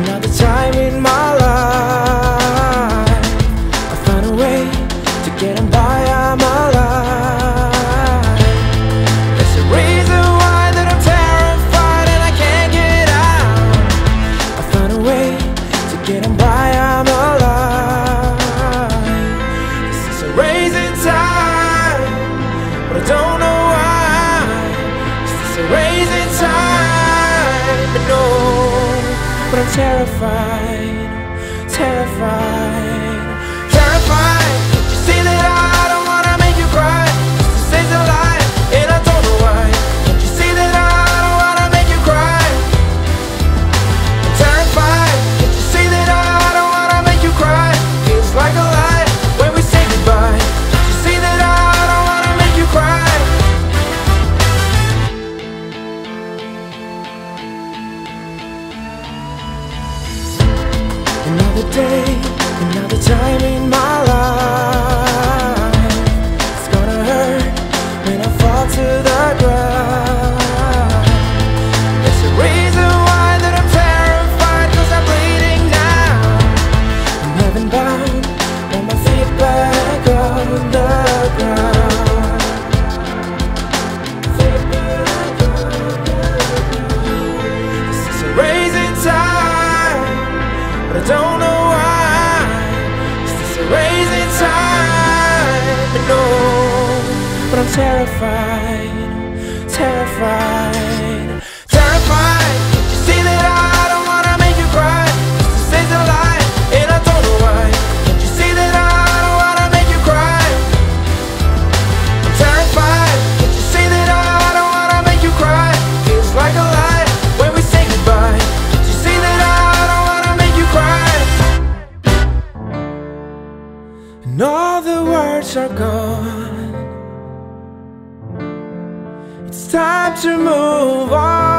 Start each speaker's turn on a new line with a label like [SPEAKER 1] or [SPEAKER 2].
[SPEAKER 1] Another time in my life. I find a way to get on by, I'm alive There's a reason why that I'm terrified and I can't get out. I find a way to get on by, I'm alive This is a raising time, but I don't know why. This is a raising but I'm terrified, terrified. Another day, another time in my life. It's gonna hurt when I fall to the ground. There's a reason why that I'm terrified, cause I'm bleeding now. I'm heaven bound, on my feet back on the ground. But I'm terrified, terrified, terrified. You see that I don't wanna make you cry? A lie, and I don't know why. Can't you see that I don't wanna make you cry? I'm terrified. Can't you see that I don't wanna make you cry? Feels like a lie when we say goodbye. Can't you see that I don't wanna make you cry? And all the words are gone. Time to move on.